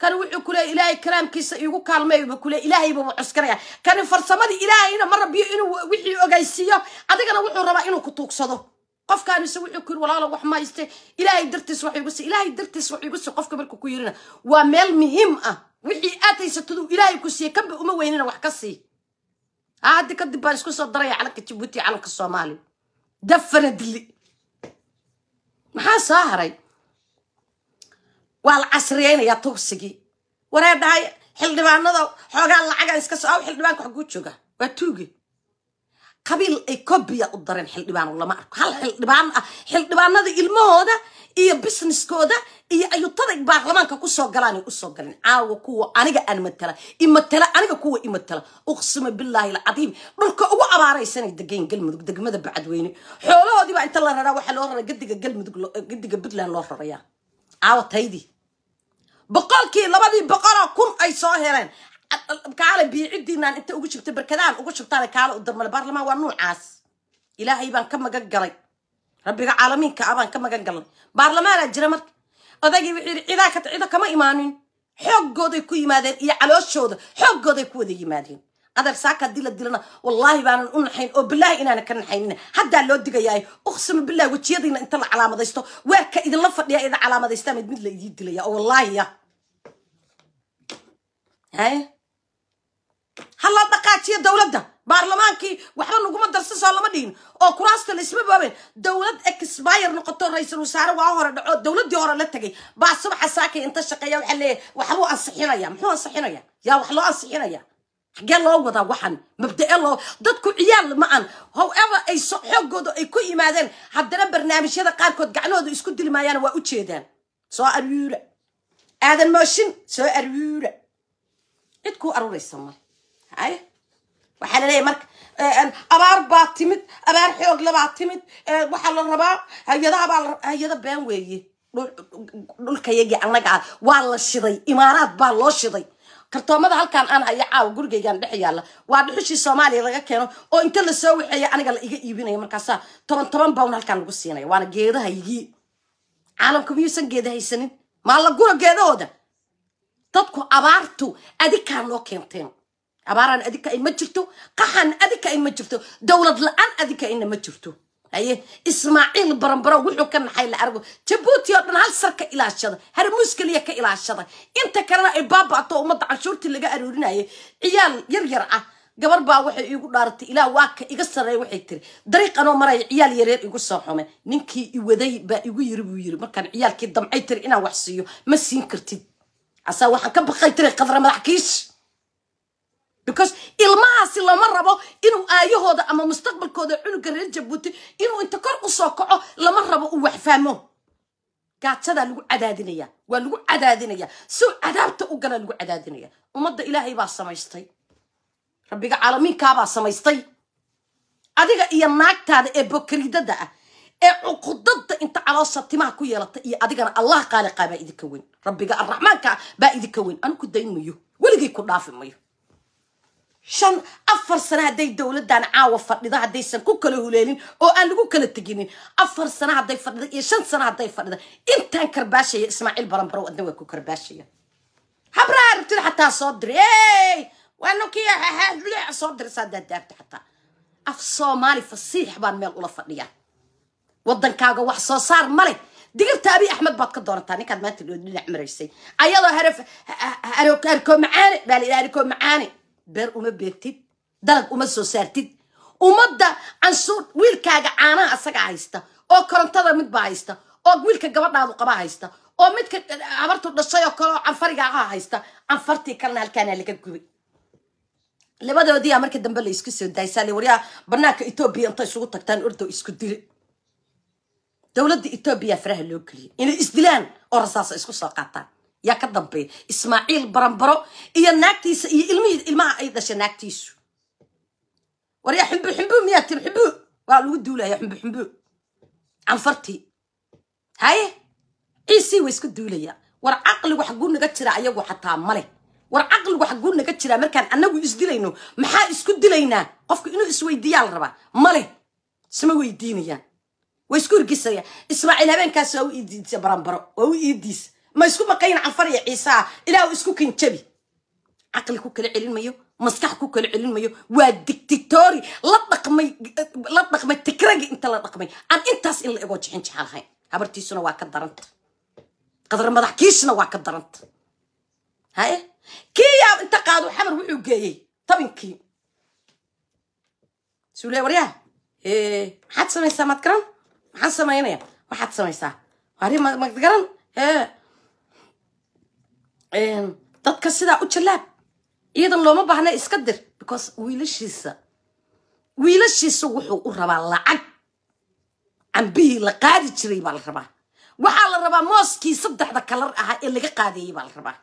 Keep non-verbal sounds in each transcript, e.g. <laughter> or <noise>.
Kani wuxuu ku leeya ilaahay kalaamkiisa iigu kaalmeeyba kule ilaahayba wuu cuskanaya kani farsamadii ilaahayna ma rabiyo inuu wixii ogaysiiyo adigana wuxuu rabaa inuu ku tuugsado. Qofkaanise wuxuu ku yiri walaalo wax ma hayste. Ilaahay dartiis wax igu si ilaahay dartiis wax igu si qofka markuu ku yirina waa meel muhiim ah. Wixii aad haysatadu ilaahay ku siiyey kanba uma weynina wax ka sii ha haddi kadib baan isku soo daraya calanka jabuuti iyo calanka soomaaliya definitely maxaa soo haray waa la casriyeynayaa tugsigii waree dhahay xildhibaanada xoogaa lacaga iska so aw xildhibaanka wax kuu jooga waa tuuge qabiil ay kobiya u dareen xildhibaan lama arko hal xildhibaan ah xildhibaanada ilmahooda iyo businesskooda iyo ayutada baarlamaanka ku soo galaanay u soo galeen caawa kuwa aniga aan matala imatala aniga kuwa imatala. Uqsima billaahi alcadiim. Dhulka ugu abaaraysanay degeen galmudug degmada bacadweyne. Xoolahoodii baa inta la raraa waxaa loo raraa gadiga galmudug gadiga puntland loo rarayaa caawa taydii boqolkii labadii boqoloo kun ay soo heleen. Kaale biicidiinaan inta ugu shubtay barkadahan ugu shubtaan kaale u darmale baarlamaan waa nuucaas. Ilaahay baan ka magan rabbiga caalamiinka ah baan ka magan galnay baarlamaanaa jira marka. Odaygii wuxuu yidhi cidaa ka cida kama imaanin. Xooggooday ku yimaadeen iyo calooshooda xooggooday ku wada yimaadeen. Adeer saaka haddii la dilana wallaahi baanan u naxayn oo bilaahi inaanan ka naxaynin. Haddaa loo digayaay uqsima billahi wejiyadiina inta la calaamadaysto weerka idinla fadhiya ida calaamadaystaa mid mid la idiin dilaya oo wallaahi ya haye hala dhaqaajiyo dowladda baarlamaankii waxba naguma darsasoo lama dhihin. Oo kuraasta la isma boobeen dowlad expire noqoto ra'iisul wasaare waa hore dhaco dowladdii hore la tegay baa subaxa saakay inta shaqeeya waxaa leeyahay waxbuu ansixinaya muxuu ansixinaya? Yaa wax loo ansixinaya? Xagee loo wadaa waxan mabda'e loo dadku ciyaal ma an however ay so xooggooda ay ku yimaadeen haddana barnaamijyada qaarkood gacnahooda isku dili maayaan waa u jeedaan. Soo aryuura aadan mooshin soo aryuura cid kuu aruuraysa male haye waxaa la leeyahay marka abaar baa timid abaar xoogle baa timid eh, waxaa la rabaa hay'adaha baa la been weeye Dhul- dhulkayagii annaga ah waa la shiday imaaraad baa loo shiday. Kartoomada halkaan aan haya caawa gurigaygaan dhex yaalla. Waa dhuxushii soomaaliya laga keeno oo inta la soo waxeeya aniga la iga iibinaya markaasaa toban toban bawn halkaan lagu siinaya waana geedahaygii caalamka miyuusan geeda haysanin? Maa la gura geedahooda? Dadku abaartu adikaa noo keenteen abaaraan adika ay ma jirto qaxan adika ay ma jirto dowlad la'aan adika ayna ma jirto. Haye ismaaciil baranbaro wuxuu ka naxay la argo jabuuti oo dhan hal sar ka ilaashada harmuus keliya ka ilaashada. Inta kalena ay baaba'to ummadda canshuurtii laga aroorinayay ciyaal yar yar ah gabar baa waxay iigu dhaaratay ilaah waa ka iga sarreeya waxay tiri. Dariiqanoo maraya ciyaal yareer igu soo xume ninkii iwaday baa igu yiri buu yiri. Markaan ciyaalkii damcay tiri inaan wax siiyo ma siin kartid. Asaa waxaan ka baqay tiri qadra madax because ilmahaasi lama rabo inuu aayahooda ama mustaqbalkooda cunuga reer jabuuti inuu inta kor u soo kaco lama rabo uu wax fahmo gaajadaa lagu cadaadinaya waa lagu cadaadinaya. Suu cadaabta u gala lagu cadaadinaya. Ummadda ilaahay baa samaystay. Rabbiga caalamiinkaabaa samaystay. Adiga iyo naagtaada ee bokridada ah ee cuqudada inta caloosha timaha ku yeelata iyo adigana allah qaaliqaa baa idinka weyn. Rabbiga arraxmaanka baa idinka weyn. Anu ku dayn mayo weligay ku dhaafi mayo shan afar sano hadday dowladdan caawa fadhido haddaysan ku kala huleelin oo aan lagu kala teginin. Afar sano hadday fadhida iyo shan sano hadday fadhida intaan karbaashaya ismaaciil baranbarow adna waa ku karbaashaya habraha rabtida xataa soo diri. Waa xaxaadliic soo dirisa haddaad daagto xataa. Af soomaali fasiix baan meel ula fadhiyaa. Waddankaaga wax soo saar ma leh. Digirta abi axmed baad ka doorataa ninkaad maanta dhinac maraysay ayadoo harkoo macaane baa la yidhaha harkoo macaane beer uma beertid dalag uma soo saartid. Ummadda canshuur wiilkaaga caanaha asagaa haysta oo korontada midbaa haysta oo wiilka gabadhaadu qaba haysta oo midka habartu dhashay oo kale oo canfariga aha haysta canfartii kalena halkaana laga gubay. Labadoodiyaa marka dambe la isku soo daaysaa le waryaa banaanka etoobiya inta isugu tagtaan ordo isku dile dowladda etoobiya faraha loo geliyay inay isdilaan oo rasaasa isku soo qaataan yaa ka dambeeya ismaaciil baranbaro iyo naagtiisa iyo ilmihii ilmaha ay dhashay naagtiisu. Waryaa xumbu xumbu miyaa tiri xumbu? Waa lagu duulaya xumbu xumbu. Canfartii haye ciisii way isku duulayaan war caqligu xaguu naga jira ayagu xataa male war caqligu xaguu naga jiraa markaan anagu isdilayno maxaa isku dilaynaa? Qofka inuu isweydiiyaa la rabaa. Male isma weydiinayaan. Way isku hirgisayaan ismaaciil habeenkaas waa u iidiisa baranbaro waa u iidiisa ma isku maqayn canfar iyo ciisaa ilaah isku kinjabi caqli ku kala celin mayo maskax ku kala celin mayo waa dictatori la dhaqmay la dhaqmay tikragi inta la dhaqmay aan intaas in la egoo jixin jexalahayn habartiisuna waa ka daranta qadar madax kiisna waa ka daranta haye kii yaab inta qaado xamar wuxuu geeyey tabinkii suule waryaha maxaad samaysaa maad garan maxaan samaynaya waxaad samaysaa wari mad garan dadka sidaa u jallaab iyadan looma baahna iska dir because wiilashiisa wiilashiisa wuxuu u rabaa lacag. Cambihii la qaadi jiray baa la rabaa. Waxaa la rabaa mooskii saddexda kalar ahaa ee laga qaadeeyey baa la rabaa.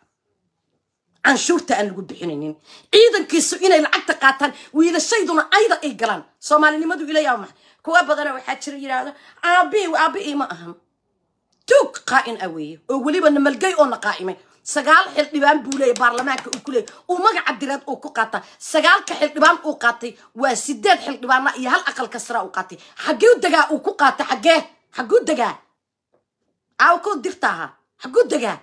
Canshuurta aan lagu bixinaynin. Ciidankiisu inay lacagta qaataan wiilashayduna ayda ay galaan. Soomaalinimadu ilayaa maxa kuwa badana waxaa jira yidhaahdo aabii aabii ma ahan. Tuug qaa'in ah oo weliba namalgey oo na qaa'imay sagaal xildhibaan buu leeyahy baarlamaanka uu ku leeyay uu magaca direed uu ku qaataa sagaalka xildhibaan uu qaatay waa sideed xildhibaana iyo hal aqalka sara uu qaatay. Xagguu degaa uu ku qaatay xaggee? Xagguu degaa aaw ku dirta ahaa. Xagguu degaa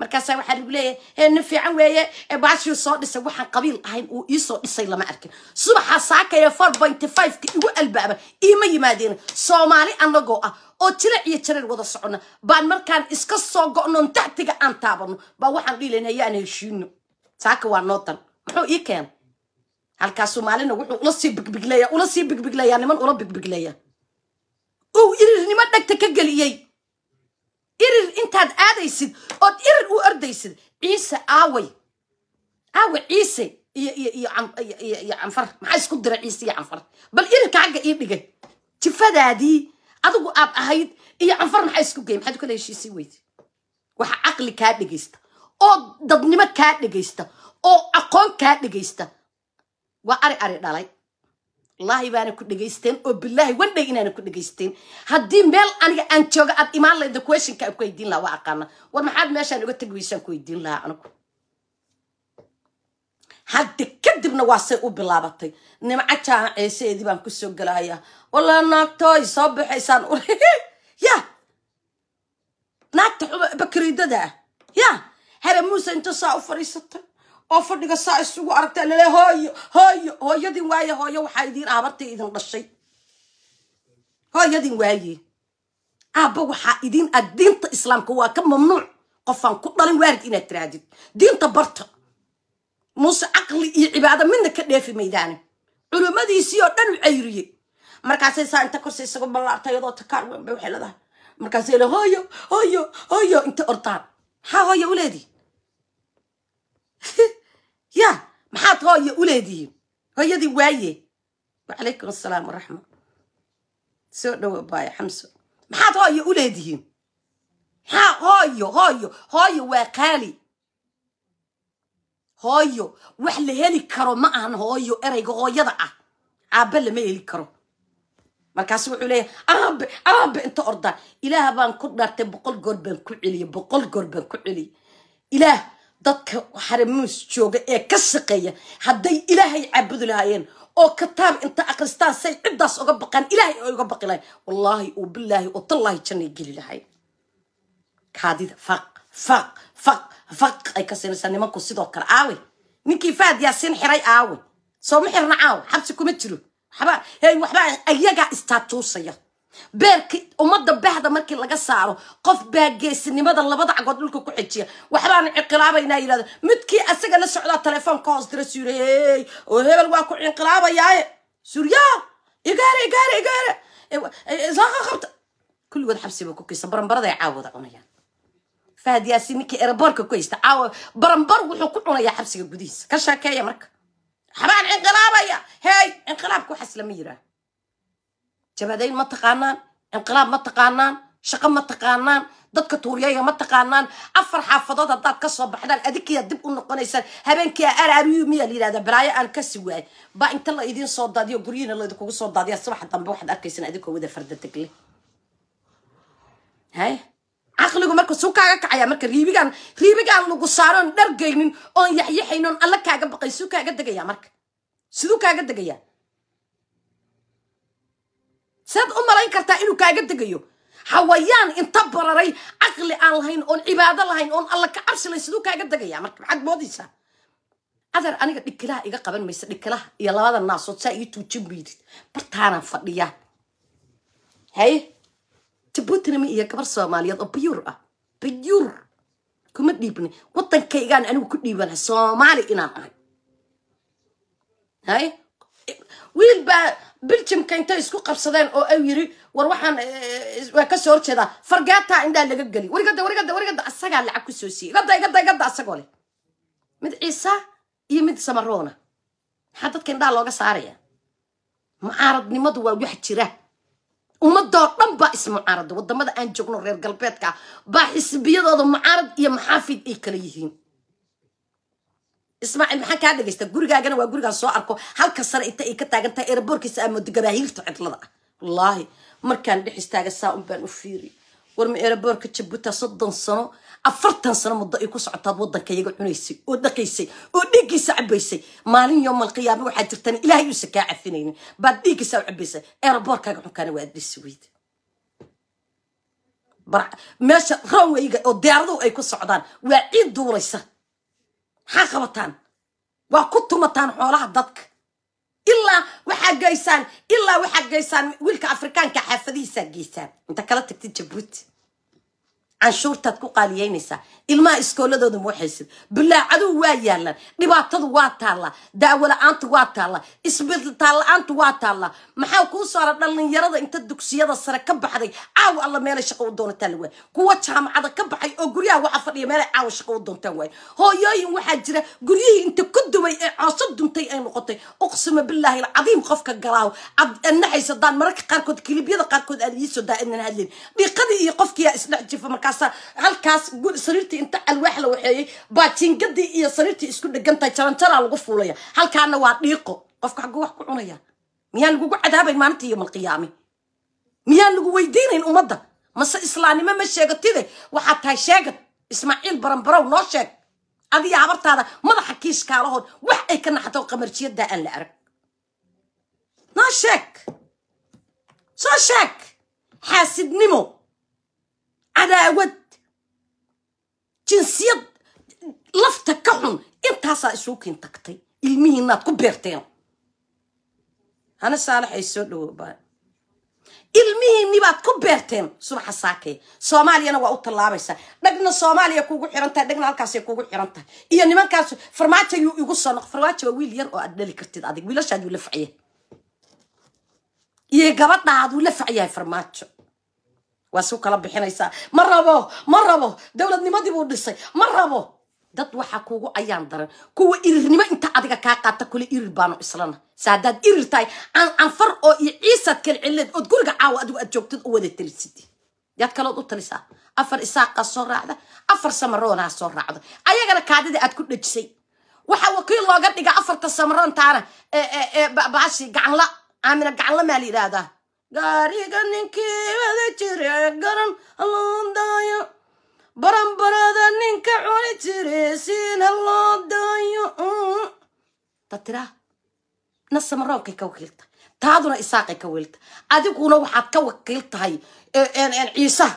markaasaa waxaa lagu leeyahay nin fiican weeye baashii soo dhisay waxaan qabiil ahayn uu iisoo dhisay lama arkin. Subaxa saakaya four pointy fiveka igu albaaba iima yimaadeen soomaali anagoo ah oo jilic iyo jareer wada socona. Baan markaan iska soo go'noon taxtiga aan taabano baa waxaan dhihi layn hayaan heshiino saaka waa noodan muxuu ii keenay? Halkaa soomaalina wuxuu ula sii bigbigleeya ula sii bigbigleeyaa niman ula bigbigleeya uu irirnimo dhegta ka geliyey irir intaad aadaysid ood irir u ordaysid. Ciise aaway. Aawe ciise. Iyo canfar maxaa isku dira ciise iyo canfar bal irirka xagga ii dhigay. Jifadaadii adigu aad ahayd iyo canfar maxaa isku gey maxaad kala heshiisii weydi waxa caqli kaa dhegaysta oo dadnimo kaa dhegaysta oo aqoon kaa dhegaysta waa ari ari dhalay wallaahi baana ku dhegaysteen oo bilaahi wandhay inaana ku dhegaysteen. Haddii meel aniga aan jooga aad imaan lahayda questionka aan ku weydiin lahaa waa aqaana war maxaad meeshaan uga tegi weysaan ku weydiin lahaa anigu? Hadda kadibna waa say u bilaabatay. Nimco jaaceeseedii baan ku soo gelahayaa walaa naagtooy soo baxaysaan <laughs> ya naagta bakriidada ah. Ya hare muuse inta saa u fadhiisatay oo fadhiga saa isugu aragtaa lale hooyo hooyo hooyadin waaye hooyo waxaa idiin aabartay idin dhashay. Hooyadin waaye. Aabba waxaa idin ad diinta islaamka waa ka mamnuuc. Qofaan ku dhalin waarid inaad tirahdid diinta barta. Muuse caqli iyo cibaado midna ka dheefi maydaane culimmadiisii oo dhan u cayriyey markaasay saa inta korsa isagu ballaartay iyadoo takaar weyn bay waxay leedahay. Markaasay le hooyo hooyo hooyo inta ordaan maxaa hooyo u leedihin <laughs> ya maxaad hooyo u leedihiin? Hooyadii waaye. Wacalaykum asalaam waraxma soo dhowo baaya xamso. Maxaad hooyo u leedihiin? Maxaa hooyo hooyo hooyo waa qaali. Hooyo wax la heli karo ma ahan hooyo erayga hooyada ah. Aabbe lama heli karo. Markaasu wuxuu leeyahay aabe aabe inta ordaa ilaah baan ku dhaartay boqol goor baan ku celiyey boqol goor baan ku celiyey ilaah dadka xaramuus jooga ee ka shaqeeya hadday ilaahay caabudi lahaayeen oo kitaab inta akristaan say ciddaas uga baqaan ilaahay ay uga baqi lahayn wallaahi oo bilaahi oo tallaahi jannay geli lahayn kaadida faq faq faq faq ay ka siinaysaa nimanku sidoo kale aawe. Ninkii faad yaasiin xiray aawe. Soo ma xirna caawe xabsi kuma jiro. Waxba hey waxbaa ayagaa istaatuusaya beerki ummadda bahda markii laga saaro qof baa geesinimada labada cagood dhulka ku xejiya waxbaan inqilaabaynaa yidhahda midkii asaga la socdaa telefoon ka hoos dira suure hey oo hebel waa ku inqilaabayaaye suuryaa igaare igaare igaare. Isaaqa qabta. Kulligood xabsiba ku kaysa baranbarada ay caawada cunayaan fahad yaasiin ninkii eraboorka ku haysta caawa baranbar wuxuu ku cunayaa xabsiga gudihiisa. Ka sheekeeya marka. Waxbaan inqilaabaya hey inqilaabka waxaas lama yiraa jabadayn ma taqaanaan inqilaab ma taqaanaan shaqo ma taqaanaan dadka tuuryayga ma taqaanaan. Afar xaafadood haddaad ka soo baxdaan adinkiyaa dib u noqonaysaan. Habeenkii araariyu miyaa la yidhahdaa balaayo aan kasi waay baa inta la idiin soo daadiyo guryihiina laydinkugu soo daadiya subaxa dambe waxaad arkaysaan adinkoo wada farda tegle. Hay? Caqligu marka suu kaaga kacaya marka riibigaan riibigaan lagu saaroon dhargaynin oon yaxyaxaynin oon alla kaaga baqay suu kaaga degaya marka. Siduu kaaga degaya kartaa inuu kaaga degayo xawayaan inta bararay caqli aan lahayn oon cibaado lahayn oon alla ka cabsi lahayn siduu kaaga degaya marka maxaad moodaysaa? Adeer aniga dhikilaha iga qaban maysa dhikilaha iyo labada naasood saa ii tuujin maydid bartaanaan fadhiyaa haye jabuutina ma iyo gabar soomaaliyeed oo biyuur ah? Biyuur! Kuma dhiibni. Waddankaygaan anigu ku dhiibanahay soomaali inaan ahay. Haye wiil baa biljamka intay isku qabsadeen oo ay yiri war waxaan waa ka soo horjeedaa. Fargeetaa indhaa laga geli. Warigada warigada warigada asagaa lacag ku soo siiyey. Igada igada igada asagoo leh. Mid ciisa iyo mid samaroona. Maxaa dadka indhaa looga saaraya? Mucaaradnimadu waa wax jira. Ummadoo dhan baa ismucaarada. Wadamada aan joogno reer galbeedka baa xisbiyadooda mucaarad iyo maxaafid ay kala yihiin ismaaciil maxaa kaa dhegaysta gurigaagana waa gurigaan soo arko. Halka sare inta ay ka taagan tahay eeraboorkiisa aa cidlada ah. Wallaahi markaan dhex istaaga saa un baan u fiiri. War ma eeraboorka jabuuta soddon sano afartan sano muddo ay ku socotaad waddanka iyaga cunaysay oo dhaqaysay oo dhiiggiisa cabaysay maalin yoomal qiyaama waxaa jirtan ilaahay uusa kaa cafinaynin. Baad dhiiggiisa u cabaysay eeraboorkaaga xunkaana waa dhisi weyda meesha ranwayga oo diyaaraduhu ay ku socdaan waa ciid duulaysa maxaa qabataan? Waa ku tumataan xoolaha dadka. Ilaa waxaa geysaan ilaa waxaa geysaan wiilka afrikaanka xaafadihiisaa geysaan. Inta kala tagtid jabuuti canshuurtaad ku qaaliyeynaysaa. Ilmaha iskooladooda ma waxaysid bilaacaduhu waa yaalaan dhibaatadu waa taallaa. Daawo la'aantu waa taallaa. Isbitaal la'aantu waa taallaa. Maxaa kuu saara dhallinyarada inta dugsiyada sare ka baxday? Caawa alla meelay shaqo u doonataan la kuwa jaamacada ka baxay oo guryaha waxa fadhiya meelay caawa shaqo u doontaan waay hooyooyin waxaa jira guryihii inta ku dumay ee cooso duntay ay noqotay. Uqsima bilaahi alcadiim qofka galaaw. Naxaysadaan mararka qaarkood kilibyada qaarkood aan iisoo daa idnan hadlin dhiiqadii iyo qofkiyaa isdhex jifa halkaas sariirtii inta alwaax la waxeeyey baa jingadii iyo sariirtii isku dhegantahay jaranjaraa lagu fuulaya. Halkaana waa dhiiqo. Qofka xagguu wax ku cunaya. Miyaan lagugu cadaabayn maalinta iyo miyaan lagu weydiinayn ummadda? Mase islaamnimo ma sheegatide waxaad tahay sheegad. Ismaaciil baranbarow noo sheeg. Adiga habartaada madaxa kiiskaalahood wax ay ka naxato qamarjiyadaa aan la arag. Noo sheeg. Soo sheeg. Xaasidnimo cadaawad jinsiyad lafta ka xun intaasaa isuukiin tagtay. Ilmihiinaad ku beerteen. Hana saalax ay soo dhawoobaan ilmihiinnibaad ku beerteen subaxa saakay. Soomaaliyana waa u tallaabaysaa dhagna soomaaliya kuugu xiran tahay dhagna halkaasay kuugu xiran tahay iyo nimankaas farmaajo yuu igu soo noq farmaajo waa wiil yar oo aad dhali kartid adig. Wiilashaaduu la facya iyo gabadhaaduu la facyahay farmaajo waa su kala bixinaysaa. Ma rabo ma rabo. Dowladnimadii buu dhisay. Ma rabo. Dad waxaa kuugu ayaan daran. Kuwa irirnimo inta adiga kaa qaata kule irir baanu islana. Se haddaad irir tahay canfar oo iyo ciisaad kala celileed ood guriga caawa adigu aad joogtid u wada talisid yaad kalood u talisaa. Afar isaaqaa soo raacda afar samaroonaa soo raacda. Ayagana kaadida aad ku dhejisay waxaa wakiil looga dhiga afarta samaroontaana baashi gacanla aamina gacanla maa la yidhaahdaa gaariga ninkii wada jire garan haloo daayo baranbarada ninka cuni jire siin haloo daayo ta tiraa ka wakiilta taaduna isaaqay ka wiilta adiguna waxaad ka wakiil tahay ciisaha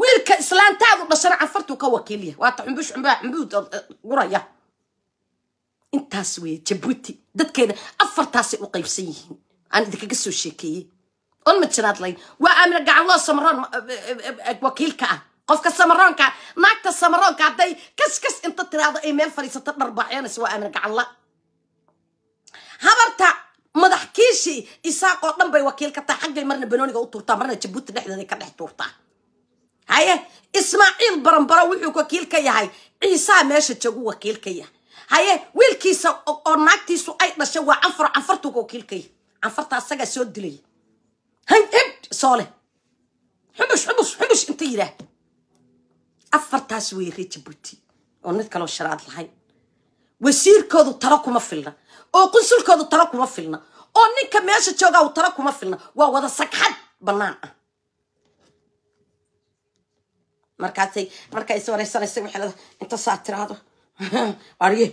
wiilka islaantaadu dhashana canfartuu ka wakiilyahay waata xumbush xumbaa xumbuud guraya. Intaas weeye jabuuti dadkeeda afartaasay u qaybsan yihiin. Aan idinkaga soo sheekeeyey on ma jiraad layn waa aamina gacanloo samaroon wakiilka ah. Qofka samaroonka naagta samaroonka hadday kas kas inta tiraado ay meel fadhiisato dharbaaxyanaysa waa aamina gacanla habarta madax kiishi isaaqoo dhan bay wakiil ka tahay. Xaggay marna banooniga u tuurtaa marna jabuuti dhexdeeday ka dhex tuurtaa. Haye ismaaciil baranbaro wuxuu wakiil ka yahay. Ciisaa meesha joogu wakiil ka yahay. Haye wiilkiisa oo naagtiisu ay dhashay waa canfar canfartuu wakiil ka yahay. Canfarta asagaa soo dilaya soole xubush xubush xubush inta yidhaah afartaas wey ree jabuuti oo mid kaloo sharaad lahayn wasiirkoodu talo kuma filna oo qunsulkoodu talo kuma filna oo ninka meesha joogaa talo kuma filna waa wada sagxad bannaan ah markaasay marka is wareysanaysa leedahay inta saa tiraahdo arye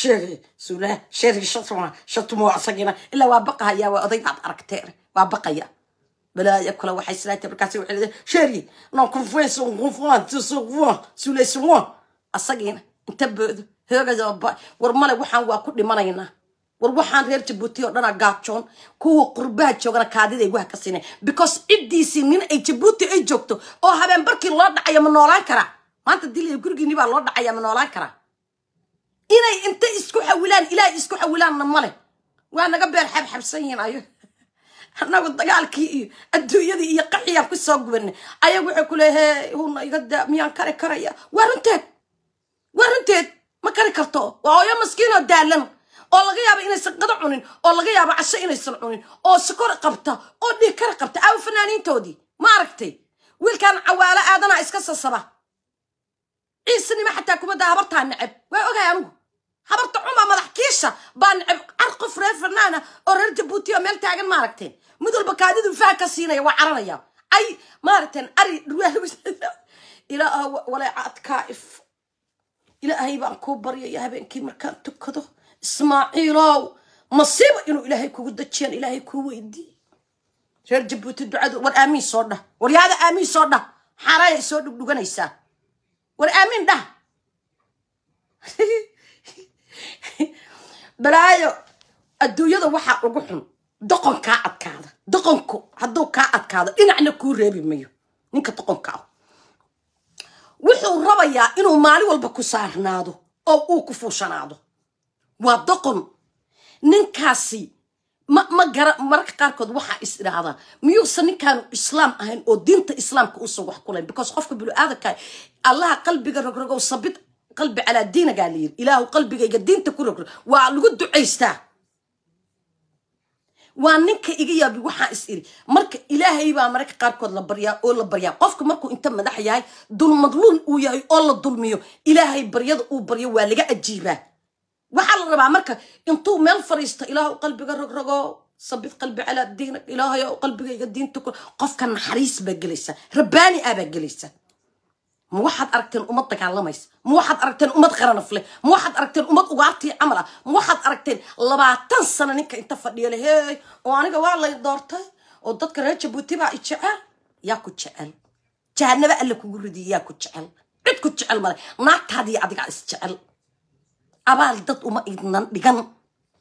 sheegay suulaha sheergi shatuma shatumo asagina ilaa waa baqahayaa waa odaygaad aragteen waa baqaya balaayo kale waxay islaatay markaasi waxay leedahay sheri non confiance on confiance sur moi sur les moi asagiina inta boodo hoogada war male waxaan waa ku dhimanaynaa. War waxaan reer jabuuti oo dhana gaajoon kuwa qurbaha joogana kaadiday waha ka siinay. Because ciddiisii nin ay jabuuti ay joogto oo habeen barkii loo dhacaya ma noolaan karaa maanta dilaya gurigiini baa loo dhacaya ma noolaan karaa inay inta isku xawilaan ilaahay isku xawilaanna male waa naga beer annagu dagaalkii iyo adduunyadii iyo qaxiyaan ku soo gubanay ayagu waxay ku daa miyaan kari karaya? Waa runteed waa runteed ma kari karto. Waa hooyo maskiinoo daalan oo laga yaabo inaysan qado cunin oo laga yaabo casho inaysan cunin oo sokor qabta oo dhiig kara qabta. Aawo fanaaniintoodii ma aragtay? Wiilkan cawaalo aadanaa iska sasaba ciisanima xataa kuma daa habartaa neceb. Waa ogahay anigu. Habarta cuma madax kiisha baa neceb car qof reer fanaana oo reer jabuuti oo meel taagan ma aragteen mid walba kaadidu faha ka siinaya waa cararaya ay ma aragteen ari waleecaad kaaif ilaahay baan kuu baryaya habeenkii markaan tukado. Ismaaciilow masiiba inuu ilaahay kugu dajiyaan ilaahay kuu weydiiye reer jabuuti ducadu war aamiin soo dhah war yaada aamiin soo dhah xaaraayay soo dhugdhuganaysaa war aamiin dhah <laughs> balaayo adduunyada waxaa ugu xun doqon kaa adkaada. Doqonku hadduu kaa adkaado dhinacna kuu reebi mayo. Ninka doqonka ah. Wuxuu rabayaa inuu maalin walba ku saarnaado oo uu ku fuushanaado waa doqon. Ninkaasi ma ma gara mararka qaarkood waxaa is idhaahdaa miyuusan ninkaanu islaam ahayn oo diinta islaamka uusan wax kulayn because qofka binu-aadanka allaha qalbiga rogrogow sabid qalbi calaa diinagaa la yiri ilaahu qalbigayga diinta ku rogrog waa lagu ducaystaa waa ninka iga yaabi waxaa is iri marka ilaahay baa mararka qaarkood la baryaa oo la baryaa qofka markuu inta madax yahay dulmadluun uu yahay oo la dulmiyo. Ilaahay baryada uu baryo waa laga ajiibaa. Waxaa la rabaa marka intuu meel fariisto ilaahu qalbiga rogrogo sabid qalbi calaa diinak ilaahay qalbigayga diinta qofka naxariis baa gelaysa rabbaani ah baa gelaysa ma waxaad aragteen ummad dagaalamaysa ma waxaad aragteen ummad qaranafle? Ma waxaad aragteen ummad ugaartii camal ah ma waxaad aragteen labaatan sano ninka inta fadhiya le hey oo aniga waa lay doortay oo dadka reer jabuuti baa i yaa ku jecel. Jahanaba alle kugu ridiya yaa ku jecel. Cid ku jecel male naagtaadiyo adigaa is jecel. Abaal dad uma idnan dhigan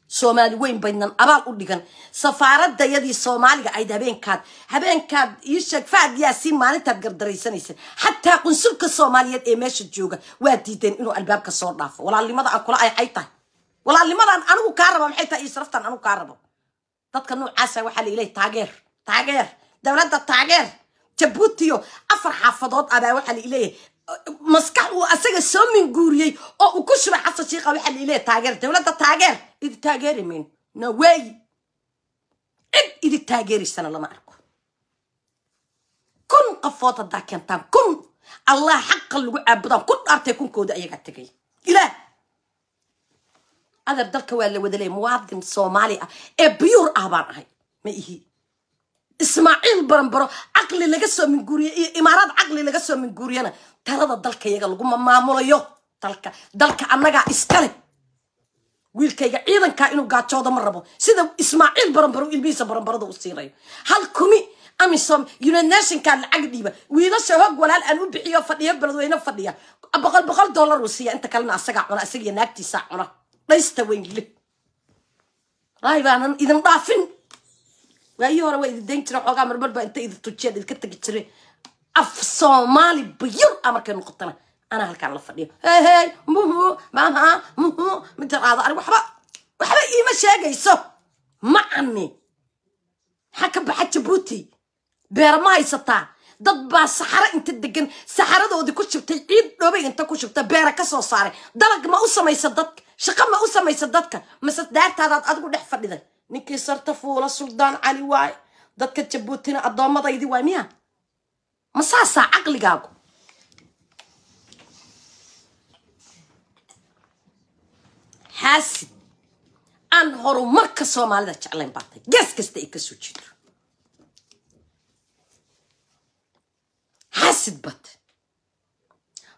soomaali weyn baydnan abaal u dhigan. Safaaradayadii soomaaliga ayd habeenkaad habeenkaad ii sheeg yaasiin maalintaad gardaraysanaysan xataa qunsulka soomaaliyeed ee meesha jooga waa diideen inuu albaabka soo dhaafo. Walaalnimada aan kula ayxay tahay. Walaalnimadaan anigu kaa raba maxay tahay? Iyo sharaftaan anigu kaa rabo. Dadka noocaasa waxaa la ilahay taageer taageer. Dowladda taageer. Jabuutiyo afar xaafadood abaa waxaa la ileeyahay maskax uu asaga soo minguuriyey oo uu ku shubay xasan shiikha waxaa la ileeyahay taageer. Dowladda taageer idi taageeri mayn no way. Cid idi taageeraysana lama arko. Kun qofood haddaa keentaan. Kun. Allah xaqa lagu caabudaan. Ku dhaartay kunkooda ayagaa tegay. Ilaah. Adeer dalka waa la wada muwaadin soomaali ah. Ee biyuur ah baan ahay. Ma ihi ismaaciil baranbaro caqli laga soo minguuriye iyo imaaraad caqli laga soo minguuriyana talada dalka yaga laguma maamulayo dalka dalka annagaa iskale wiilkayga ciidankaa inuu gaajooda ma rabo. Sida ismaaciil baranbaro ilmihiisa baranbarada u siinayo. Hal kumi amisom united nationkaa lacag dhiiba. Wiilasha hoog walaal aan u bixiyo fadhiyo beledweyne fadhiya. Boqol boqol dollar uu siiya. Inta kalena asagaa cuna asagiyo naagtiisaa cuna. Dhaysta weynle walahi baanan idin dhaafin waayii hore waa idin dayn xoogaa marmar inta idin tujiyaan idinka tegi jire af soomaali bayar a markay noqotana anaa halkaan la fadhiyo. Hey hey muhu maha muhu midaraado anig waxba waxba iima sheegayso. Macani maxaa ka baxa jabuuti? Beera ma haysataa. Dad baa saxaro inta degan saxaradoodii ku shubtay ciid dhoobay inta ku shubta beera ka soo saaray. Dalag ma u samaysa dadka shaqo ma u samaysa dadka. Mase daartaadaad adigu dhex fadhiday ninkii sarta fuula suldaan cali waay. Dadka jabuutina addoommadaydii waay miya ma saasaa caqligaagu? Xaasid aan horumarka soomaalida jeclayn baatay. Gees kasta ay ka soo jeedo xaasid bate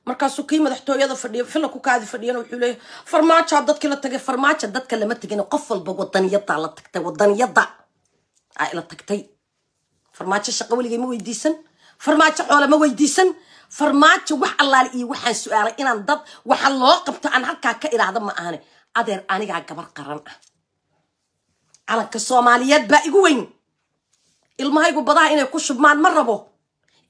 markaasuu kii madaxtooyada fadhiya fila ku kaadi fadhiyana wuxuu leeyahay farmaajaa dadkii la tagay farmaaja dadka lama tegin qof walba wadaniyaddaa la tagtay wadaniyadda aa ila tagtay. Farmaajo shaqo weligay ma weydiisan farmaajo xoole ma weydiisan farmaajo wax allaale iyo waxaan su'aalay inaan dad waxa loo qabto aan halkaa ka idhaahda ma ahane adeer anigaa gabar qaran ah. Calanka soomaaliyeed baa igu weyn. Ilmahaygu badaha inay ku shubmaan ma rabo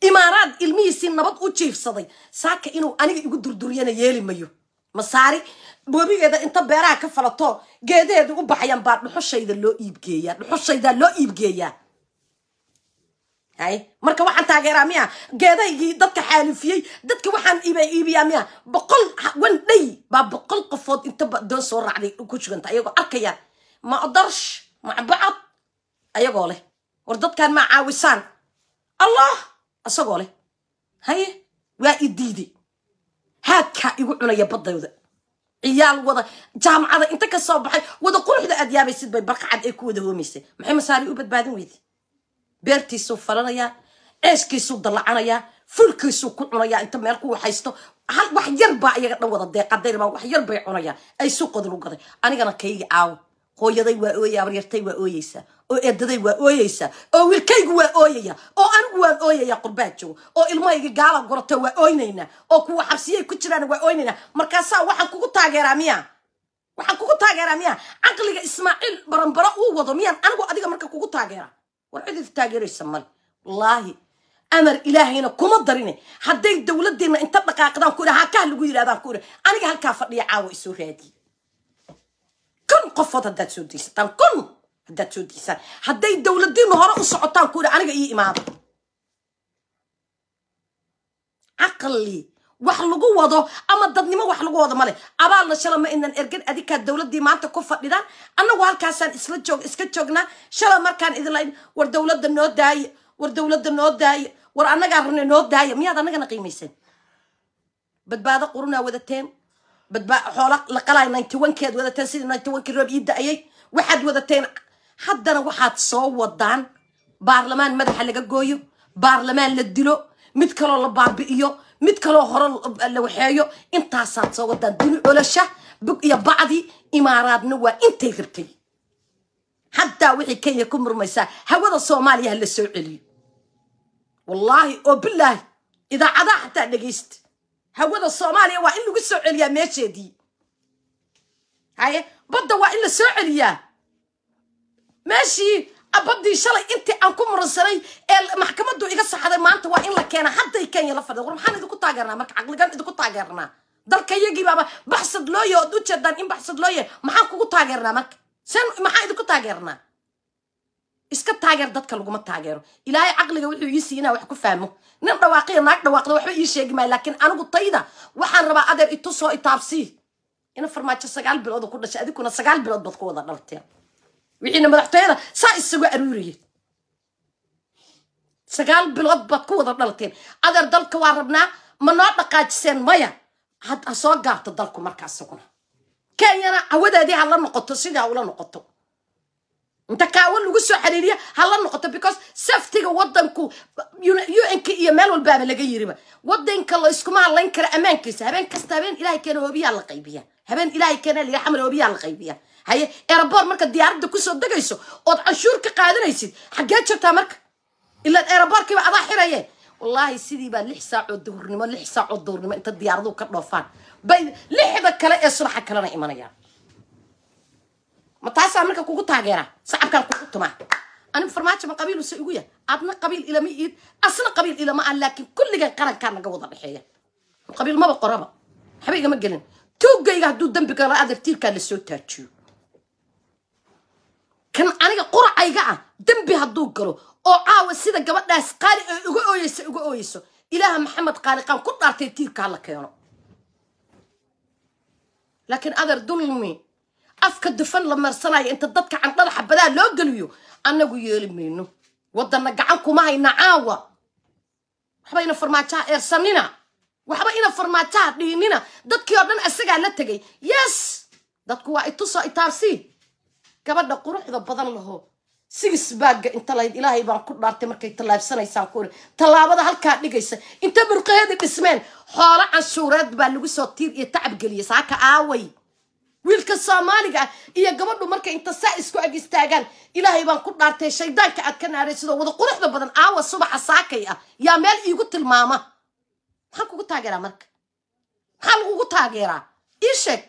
imaaraad ilmihiisii nabad u jiifsaday. Saaka inuu aniga igu durduriyana yeeli mayo. Masaari webigeeda inta beeraha ka falato geedaheedu u baxayaan baa dhuxushayda loo iibgeeyaa dhuxushaydaa loo iibgeeyaa hay marka waxaan taageeraa miya geedahaygii dadka xaalifiyey dadka waxaan iib iibiyaa miya boqol wan dhey baa boqol qofood intaba doon soo raacday ku juganta ayagoo arkayaan ma darsh ayagoo leh. War dadkaan maa caawisaan. Allah isagoo leh haye waa i diiday haadkaa igu cunaya baddayda. Ciyaal wada jaamacada inta ka soo baxay wada quruxda aad yaabaysid bay barqacad ay ku wada hoomaysay. Maxay masaari u badbaadin weyday beertiisuu falanayaa ceeskiisuu dallacanayaa fulkiisuu ku cunayaa inta meel ku waxaysto hal wax yar baa iyaga dhan wada deeqadayr baa wax yar bay cunayaan ay suuqooda lu gaday. Anigana kaygi aawo hooyaday waa ooyaya abaryartay waa ooyeysaa oo eedaday waa ooyeysaa oo wiilkaygu waa ooyaya. Oo anigu waan ooyaya qurbaa joogo oo ilmahayga gaala gurata waa ooynaynaa oo kuwa xabsiyay ku jiraan waa ooynaynaa markaasaa waxaan kugu taageeraa miya? Waxaan kugu taageeraa miya? Caqliga ismaaciil baranbaro uu wado miyaan anigu adiga marka kugu taageera war cidid taageeraysa male wallaahi amar ilaahayna kuma darine. Hadday dowladeenna inta dhaqaaqdaan ku idha hakaha lagu yidhahdaan ku idha aniga halkaa fadhiya caawa isoo raadiye kun qofood haddaad soo daysataan kun haddaad soo daysaan hadday dowladiinu hore u socotaan ku idha aniga ii imaada caqli wax lagu wado ama dadnimo wax lagu wado male abaalna shala ma inan ergan adikaa dowladii maanta ku fadhidaan annagu halkaasaan isla joog iska joognaa shala markaan idinlayn war dowladda noo daaye war dowladda noo daaye war annagaa rabna noo daaya miyaad annagana qiimaysan badbaado qurunaa wadateen badbaa xoola la qalay ninety wadateen sidii ninety roob ii da'ayay waxaad wadateen haddana waxaad soo wadaan. Baarlamaan madaxa laga gooyo baarlamaan la dilo mid kaloo la baabi'iyo mid kaloo hore la waxeeyo. Intaasaad soo wadaan duni colasha bug iyo bacdi imaaraadna waa intay rabtay. Haddaa wixii kenya ku murmaysaa hawada soomaaliya ha la soo celiyo. Wallaahi oo bilaahi idaacadaha xataa dhegaysta hawada soomaaliya waa in lagu soo celiyaa meesheedii. Haye badda waa in la soo celiyaa. Meeshii baddii shalay intii aan ku muransanay ee maxkamaddu iga saxday maanta waa in la keena hadday kenya la fadhida war maxaan idinku taageernaa? Marka caqligan idinku taageernaa. Dalka iyagii baaba baxsad looye ood u jeedaan in baxsad looye maxaan kugu taageernaa marka? Sen idinku taageernaa iska taageer dadka laguma taageero. Ilaahay caqliga wuxuu ii siinaa wax ku fahmo nin dhawaaqiya naag dhawaaqda waxba ii sheegi maayo laakiin anigu tayda waxaan rabaa adeer itusoo itaabsii ina farmaajo sagaal bilood ku dhashay adiguna sagaal bilood baad ku wada dhalteen. Wixiina madaxtooyada saa isagu aruuriyay sagaal bilood baad ku wada dhalteen. Adeer dalka waa rabnaa ma noo dhaqaajiseen maya? Ha soo gaabto dalku marka isaguna. Kenyana hawadeedii ha la noqoto sidii ha ula noqoto inta kaawo lagu soo xiriiriya ha la noqoto because saftiga wadanku un-ka iyo meel walbaaba laga yiriba wadanka la iskuma kara ammaankiisa habeen kasta habeen ilahay keena hoobiyaa la qaybiya. Habeen ilahay keena liga xamar hoobiyaa la qaybiya. Haye aeroboor marka diyaaradda ku soo degayso ood canshuur ka qaadanaysid xaggee jirtaa marka? Ilaan aeroboorkiiba adaa xiraye wallaahi sidii baa lix saacoo duhurnimo lix saacoo duhurnimo inta diyaaraduhu ka dhoofaan. Bay lixda kale ee subaxa kalena imanayaan ma taasaa marka kugu taageera sacabkaan kugu tumaa anigu farmaajo ma qabiil use igu yahay? Adna qabiil ilama iid asna qabiil ilama aan laakiin kulligan qarankaa naga wada dhexeeya. Qabiil maba qoraba. Waxba igama gelin. Tuugayga hadduu dembi galo adartiirkaa la soo taajiyo. Kan aniga quracayga ah dembi hadduu galo oo caawa sida gabadhaas qaali ay uga ooyeyso uga ooyeyso ilaaha maxamed qaaliqaan ku dhaartay tiirkaa la keeno. Laakiin adeer dulmi afka dufan la marsanayo inta dadka candhada xabadaa loo geliyo annagu yeeli mayno. Waddanna gacan kuma hayna caawa. Waxba ina farmaajaha eersanina. Waxba ina farmaajaha dhiinina dadkii oo dhan isagaa la tegay yes! Dadku waa itusoo itaabsii gabadha quruxda badan laho. Sigis baagga inta lahayd ilaahay baan ku dhaartay markay tallaabsanaysaan ku tallaabada halkaa dhigaysa. Inta burqaheeda dhismeen xoolo canshuureed baa lagu soo tiir iyo tacab geliyay saaka aaway wiilka soomaaliga ah iyo gabadhu markay inta saa isku ag istaagaan. Ilaahay baan ku dhaartay shaydaanka aad ka naaray sidoo wada quruxda badan aawa subaxa saakay ah. Yaa meel iigu tilmaama. Maxaan kugu taageeraa marka? Maxaa lagugu taageeraa? Ii sheeg.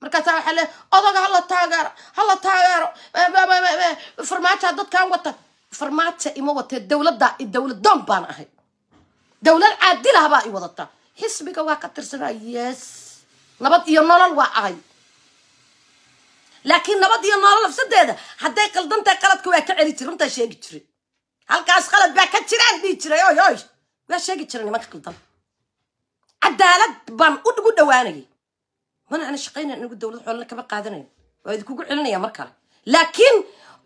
Markaasaa waxaa le odaga hala taageero hala taageero. Farmaajoa dadkan wata. Farmaajo ima watee dowladda dowladoon baan ahay. Dowlad caadilah baa i wadata xisbiga waa ka tirsanaa yes nabad iyo nolol waa ahay laakiin nabad iyo nolol lafsadeeda hadday qaldantahay qaladka waa ka celi jira runtaa sheegi jiray. Halkaas qalad baa ka jiraan dhihi jiray oy oy waa sheegi jiray nimanka qaldan. Cadaalad baan ugu dhawaanayay mana ana shaqaynayn anigu dowlad xoolana kama qaadanayn. Waa idinkugu celinaya mar kale. Laakiin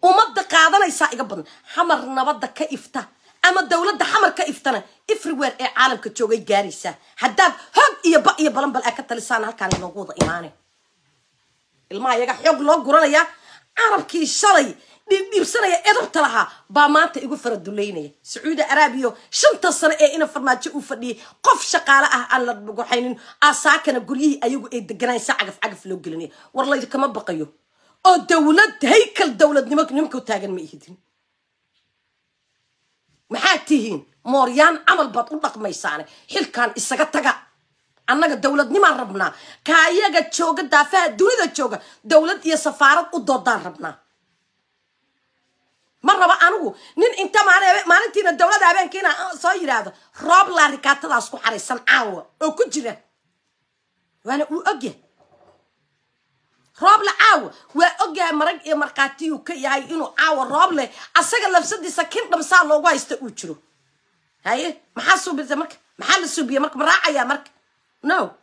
ummadda qaadanaysaa iga badan. Xamar nabadda ka ifta ama dowladda xamar ka iftana everywhere ee caalamka joogay gaaraysaa haddaad hoog iyo ba iyo balanbal aa ka talisaan halkaan inoogu wada imaanay ilmaha iyaga xoog loo guranaya carabkii shalay dhiibdhiibsanaya edabta lahaa baa maanta igu faradulaynaya sacuudi araabiya shanta sano ee ina farmaajo uu fadhiyay qof shaqaale ah aan la guxaynin aasaakana guryihii ayagu ay deganayn sa cagaf cagaf loo gelinaya war laydikama baqayo? Oo dowlad haykal dowladnimo nimanka taagan ma ihidin maxaad tihiin? Mooryaan camal baad u dhaqmaysaane. Xilkan isaga taga. Annaga dowladnimaan rabnaa. Kaayaga jooga daafaha dunida jooga dowlad iyo safaarad u doodaan rabnaa. Ma raba anigu nin inta maalintiina dowladda habeenkiina soo yidhaahdo roob laa rikaatadaas ku xaraysan caawa oo ku jira. Waana uu ogyahay rooble caawa waa ogyahay marag iyo markhaatiyuu ka yahay inuu caawa roob leh. Asaga lafsadiisa kin dhamsaa loogu haysta uu jiro. Haye? Maxaa suubisa marka? Maxaa la suubiya marka? Ma raacayaa marka? No.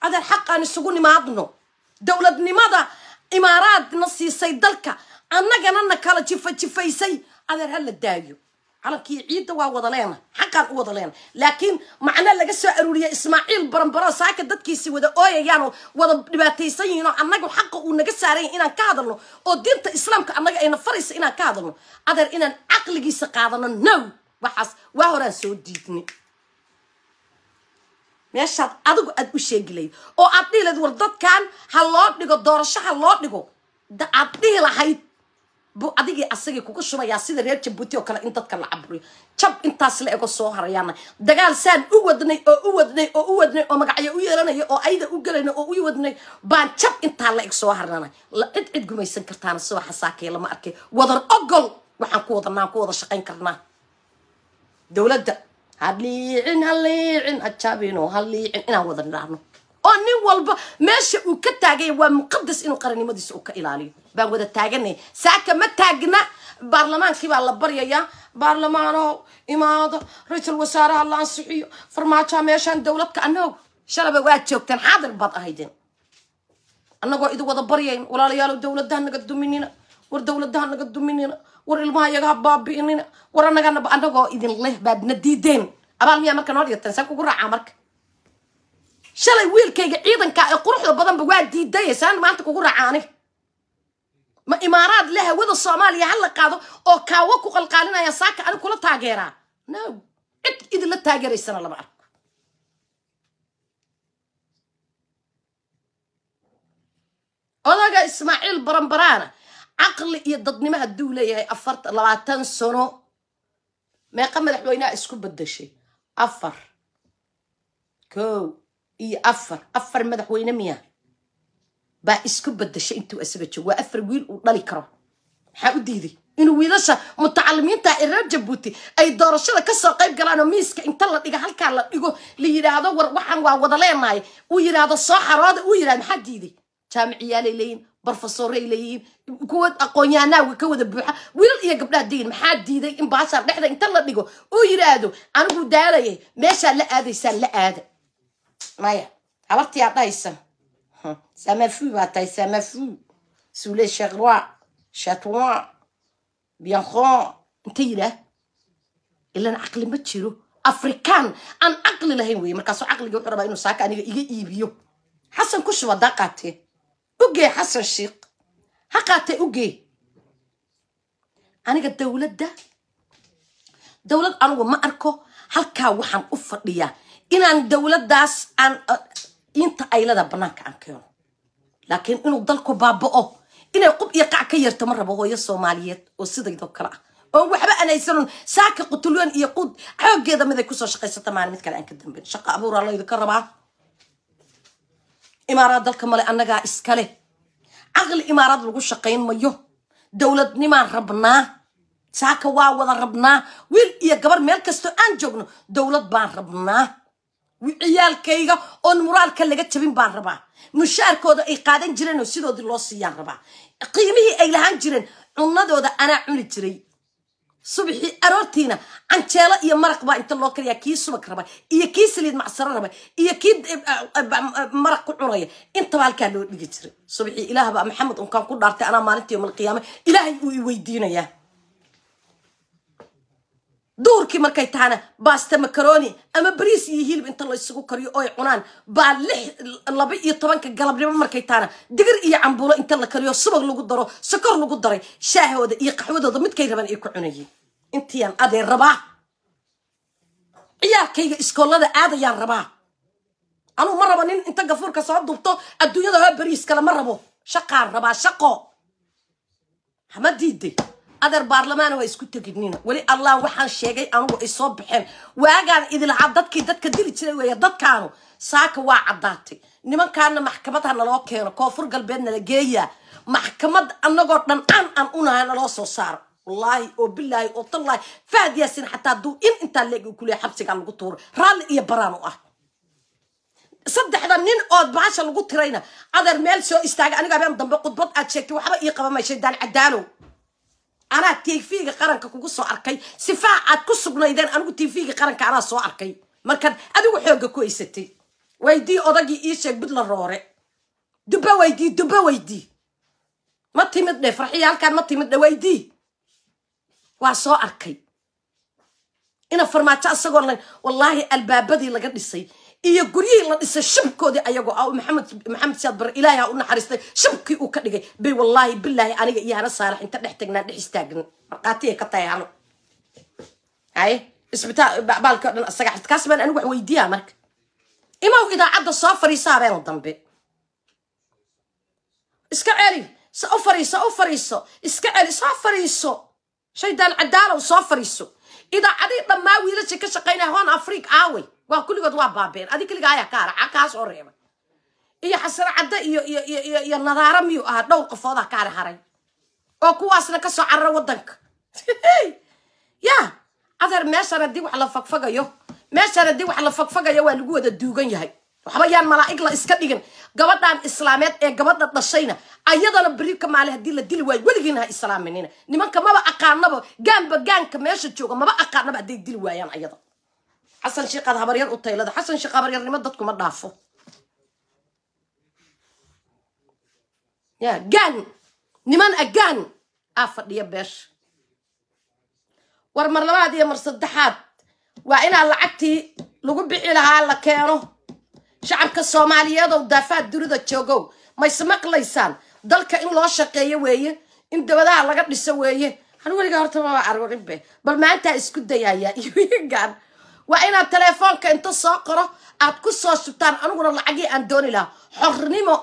Adeer xaqaan isugu nimaadno. Dowladnimada imaaraadna siisay dalka. Annagana na kala jifa jifaysay adeer ha daayo calankii ciidda waa wada leena xaqaan u wada leena laakiin macno laga soo aruuriyay ismaaciil baranbaro saaka dadkiisi wada ooyayaan oo wada dhibaataysan yihiin oo annagu xaqa uu naga saaran yahay inaan ka hadalno oo diinta islaamka annaga ayna faraysa inaan ka hadalno. Adeer inaan caqligiisa qaadano no! Waxaas waa horaan soo diidnay meeshaad adigu aad u sheegi lahayd oo aad dhihi lahayd war dadkan ha loo dhigo doorasho ha loo dhigo. Aad dhihi lahayd adigii asagii kuga shubayaa sida reer jabuuti oo kale in dadka la caburiyo jab intaas la ego soo harayaana dagaal saan u wadnay oo u wadnay oo u wadnay oo magacyo u yeelanaya oo ayda u gelayna oo u wadnay baan jab intaa la eg soo harnana la cid cid gumaysan kartaana soo xasaakaya lama arkay. Wadar ogol waxaan ku wadanaa ku wada shaqayn karnaa. Dowladda ha liicin ha liicin ha jabino ha liicin inaan wada nidhaahno أني والب ماشي وكتاعي ومقدس إنه قرني ما ديسوك إلالي بعود التاعني ساك ما تاعنا برلمان كي والله بريا يا برلمان أو إمادة رئيس الوزراء الله أنصحيه فرماتها ماشان دولة كأنه شرب واتشوك تن حاضر بطة هيدين أنا قا إذا وذا بريا ولا ليالو دولة ده نقدم منينا والدولة ده نقدم منينا والمايا جاب باب بيننا ورانا جانا أنا قا إذا الله بعد نديدين أبى المياه مكان أريد تنسكوا قرعة مركب shalay wiilkayga ciidanka ee quruxda badanba waa diidaya saan maanta kugu raaca aniga ma imaaraad le hawada soomaaliya ha la qaado oo kaawo ku qalqaalinaya saaka anig kula taageeraa? No. Cid idinla taageeraysana lama arko. Odaga ismaaciil baranbaraana caqli iyo dadnimo hadduu leeyahay afartan labaatan sano. Meeqa madaxweyneha isku bedeshay afar. Kow iyo afar afar madaxweyne miya. Baa isku bedeshay intuu isaga joogo waa afar wiil uu dhali karo. Maxaa u diiday inuu wiilasha mutacalimiinta ee reer jabuuti ay doorashada ka soo qayb galaan oo miiska inta la dhiga halkaa la dhigo la yidhaahdo waxaan waa wada leenahay. Uu yidhaahdo soo xarooda uu yidhahdo maxaa diiday jaamiciyaalay leeyihiin barofesoray leeyihiin kuwa aqoon-yahanaaga ka wada buuxa. Wiilal iyo gabdhaha dayin maxaa diiday in baashaan dhexda inta la dhigo? Uu yidhaahdo anigu daalaya meeshaa la aadaysaan la aada maya habartiyaa dhahaysa samafu baa tahay samafu suule cheroi chatouin bianron inta yidhaah ilan caqli ma jiro afrikaan aan caqli lahayn weye markaasuu caqliga wuxuu rabaa inuu saaka aniga iga iibiyo xasan ku shuba haddaa qaatee ugee xasan shiikh ha qaatee ugee aniga dowladda dowlad anugu ma arko halkaa waxaan u fadhiyaa inaan dowladdaas aan inta aylada banaanka aan keeno. Laakiin inuu dalku baaba'o inay qub iyo qac ka yarto ma rabo hooyo soomaaliyeed oo sidaydoo kale ah. Oon waxba aan haysanon saaka qutulyoon iyo quud xooggeeda mid ay ku soo shaqaysata maalin mid kale aan ka dambeyn. Shaqo abuuraa laydinka rabaa. Imaaraad dalka male annagaa iskale. Caqli imaaraad lagu shaqayn mayo. Dowladnimaan rabnaa. Saaka waa wada rabnaa. Wiil iyo gabar meel kastoo aan joogno dowlad baan rabnaa ciyaalkayga oon muraalka laga jabin baan rabaa. Mushaarkooda ay qaadan jireen oo sidoodii loo siiyaan rabaa. Qiimihii ay lahaan jireen cunadooda anaa cuni jiray. Subaxii aroortiina canjeelo iyo maraq baa inta loo kariyaa kii subag raba iyo kii saliid macsaro raba iyo kii maraq ku cunaya. Intaba halkaa loo dhigi jiray. Subaxii ilaahbaa maxamed unkaan ku dhaartay anaa maalinta yowm alqiyaama ilaahay uu i duurkii markay tahana baasta macaroni ama bariis iyo hilib inta la isugu kariyo oo ay cunaan baa lix laba iyo tobanka galabnimo markay tahana digir iyo cambuulo inta la kariyo subag lagu daro sokor lagu daray shaahooda iyo qaxwadooda midkay rabaan ay ku cunayeen. Intiiyaan adee rabaa. Ciyaalkayga iskoolada aadayaan rabaa. Anugu ma rabo nin inta gafuurka soo dubto adduunyada hoo bariis kale ma rabo. Shaqaan rabaa shaqo. Hama diiday adeer baarlamaan waa isku teginina weli allah waxaan sheegay anugu ay soo baxeen. Waagaan idilahaa dadkii dadka dili jiray weeye dadkaanu. Saaka waa caddaatay. Nimankaana maxkamad ha naloo keeno koonfur galbeed nala geeyaa. Maxkamad annagoo dhan aan aan u nahay naloo soo saaro. Wallaahi oo bilaahi oo tallaahi fahad yaasin xataa hadduu in intaa leeg u kuleya xabsigaa lagu tuuro. Raalli iyo baraan u ah. Saddexda nin ood baasha lagu tirayna adeer meel soo istaaga aniga habeen dambe khudbad aad sheegtay waxba ii qaba may shaydaan cadaalow anaa tv-ga qaranka kugu soo arkay. Sifaa aad ku sugnaydeen anigu tv-ga qaranka anaa soo arkay. Markaad adigu xoogga ku haysatay. Weydii odagii ii sheeg bid la roore. Dubba weydii dubba weydii ma timid dhe farxiya halkaan ma timid dhe weydii waa soo arkay. Ina farmaajo asagoo lan wallaahi albaabadii laga dhisay iyo guryihii la dhisay shabkoodii ayagoo ah maxamed maxamed siyaad bare ilaahay ha u naxariistay shabkii uu ka dhigay. Bay wallaahi bilaahi aniga iyo hana saalax inta dhex tagnaan dhex istaagnan markhaatiyay ka tahay hano haye isbitaal o dhan asaga kaas baan anigu wax weydiiyaa marka imaw idaacadda soo fariisa habeen dambe. Iska celi sa u fariiso u fariiso. Iska celi soo fariiso. Shaydaan cadaalow soo fariiso. Idaacadii dhammaa wiilasha ka shaqaynaya hoon afriik aawey waa kulligood waa baabeen adi keliga ayaa ka hara kaa soo reebay. Iyo xasano iyo iyo iyo iyo iyo nadaaro miyuu ahaa? Dhowr qofoodaa ka har haray. Oo kuwaasna ka soo carara waddanka. Ya! Adeer meeshaan haddii wax la fagfagayo meeshaan haddii wax la fagfagayo waa lagu wada duugan yahay. Waxba yaan malaa'ig la iska dhigin. Gabadhan islaameed ee gabadha dhashayna ayadana beri ka maale haddii la dili waayo weligiina ha islaaminina. Nimanka maba aqaanaba gaanba gaanka meesha jooga maba aqaanaba hadday dili waayaan ayada xasan sheekhaad habaryar u taylada. Xasan sheekh habaryarnimo dadkuma dhaafo. Ya gaan! Niman a gaan! Aa fadhiya beesha war mar labaad iyo mar saddexaad waa inaa lacagtii lagu bixi lahaa la keeno. Shacabka soomaaliyeed oo daafaad dunida joogow ma ismaqlaysaan dalka in loo shaqeeyo weeye in dabadaha laga dhiso weeye. Han weliga horta maba arwarinbe bal maantaa isku dayaya <laughs> iyogaan waa inaad teleefoonka inta soo qoro aad ku soo shubtaan aniguna lacagii aan dooni lahaa. Xornimo